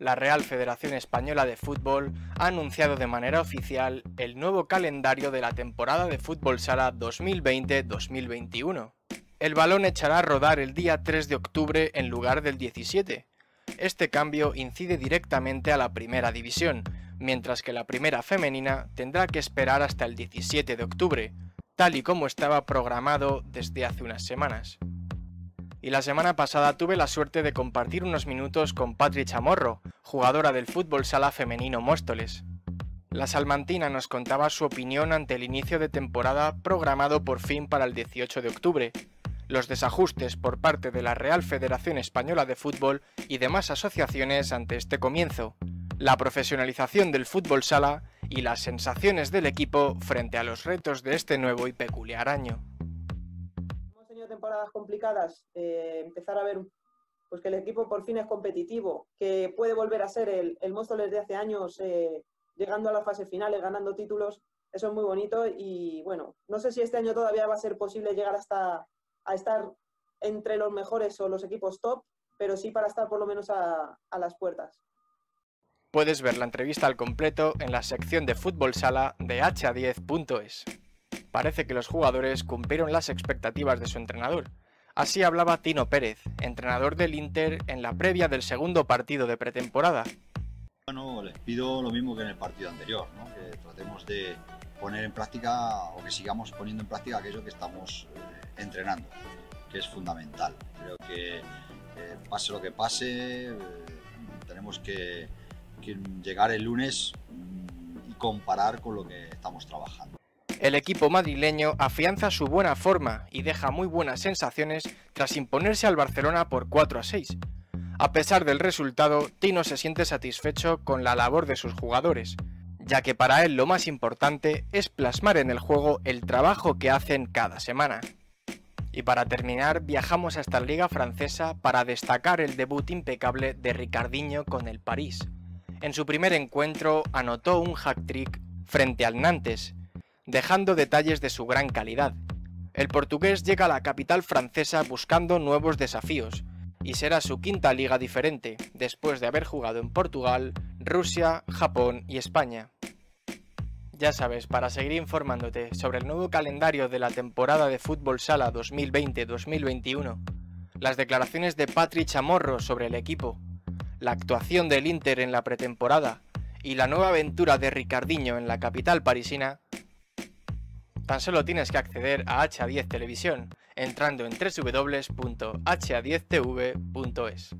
la Real Federación Española de Fútbol ha anunciado de manera oficial el nuevo calendario de la temporada de fútbol sala 2020-2021. El balón echará a rodar el día 3 de octubre en lugar del 17. Este cambio incide directamente a la primera división, mientras que la primera femenina tendrá que esperar hasta el 17 de octubre, tal y como estaba programado desde hace unas semanas y la semana pasada tuve la suerte de compartir unos minutos con Patri Chamorro, jugadora del fútbol sala femenino Móstoles. La salmantina nos contaba su opinión ante el inicio de temporada programado por fin para el 18 de octubre, los desajustes por parte de la Real Federación Española de Fútbol y demás asociaciones ante este comienzo, la profesionalización del fútbol sala y las sensaciones del equipo frente a los retos de este nuevo y peculiar año temporadas complicadas, eh, empezar a ver pues que el equipo por fin es competitivo, que puede volver a ser el, el Móstoles de hace años, eh, llegando a las fases finales, ganando títulos, eso es muy bonito y bueno, no sé si este año todavía va a ser posible llegar hasta a estar entre los mejores o los equipos top, pero sí para estar por lo menos a, a las puertas. Puedes ver la entrevista al completo en la sección de fútbol sala de h10.es parece que los jugadores cumplieron las expectativas de su entrenador. Así hablaba Tino Pérez, entrenador del Inter en la previa del segundo partido de pretemporada. Bueno, les pido lo mismo que en el partido anterior, que tratemos de poner en práctica o que sigamos poniendo en práctica aquello que estamos eh, entrenando, que es fundamental. Creo que eh, pase lo que pase, eh, tenemos que llegar el lunes mm, y comparar con lo que estamos trabajando. El equipo madrileño afianza su buena forma y deja muy buenas sensaciones tras imponerse al Barcelona por 4 a 6. A pesar del resultado, Tino se siente satisfecho con la labor de sus jugadores, ya que para él lo más importante es plasmar en el juego el trabajo que hacen cada semana. Y para terminar, viajamos hasta la Liga Francesa para destacar el debut impecable de Ricardinho con el París. En su primer encuentro anotó un hack-trick frente al Nantes, dejando detalles de su gran calidad. El portugués llega a la capital francesa buscando nuevos desafíos, y será su quinta liga diferente, después de haber jugado en Portugal, Rusia, Japón y España. Ya sabes, para seguir informándote sobre el nuevo calendario de la temporada de fútbol sala 2020-2021, las declaraciones de Patrick Chamorro sobre el equipo, la actuación del Inter en la pretemporada y la nueva aventura de Ricardinho en la capital parisina, Tan solo tienes que acceder a H10 Televisión entrando en www.ha10tv.es.